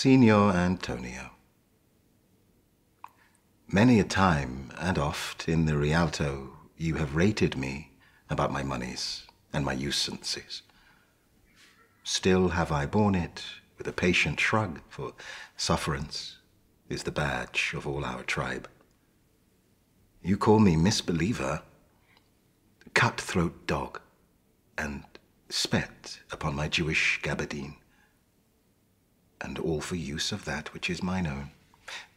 Signor Antonio. Many a time and oft in the Rialto you have rated me about my monies and my usances. Still have I borne it with a patient shrug, for sufferance is the badge of all our tribe. You call me misbeliever, cutthroat dog, and spat upon my Jewish gabardine, and all for use of that which is mine own.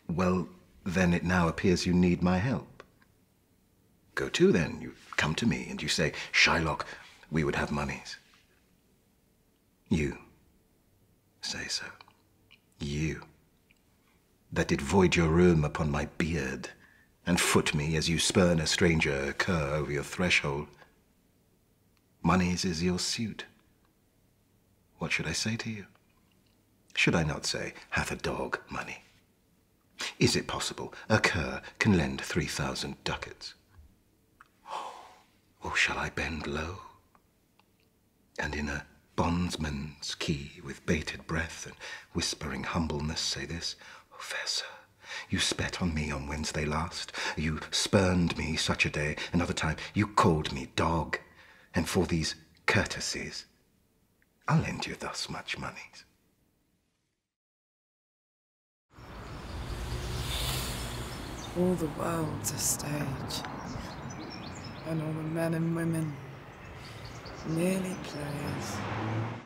Well, then it now appears you need my help. Go to, then. You come to me and you say, Shylock, we would have moneys. You say so. You, that did void your rheum upon my beard, and foot me as you spurn a stranger cur over your threshold. Moneys is your suit. What should I say to you? Should I not say, hath a dog money? Is it possible a cur can lend three thousand ducats? Oh, or shall I bend low? And in a bondsman's key, with bated breath and whispering humbleness, say this, O fair sir, you spat on me on Wednesday last. You spurned me such a day. Another time you called me dog. And for these courtesies, I'll lend you thus much moneys. All the world's a stage, and all the men and women merely players.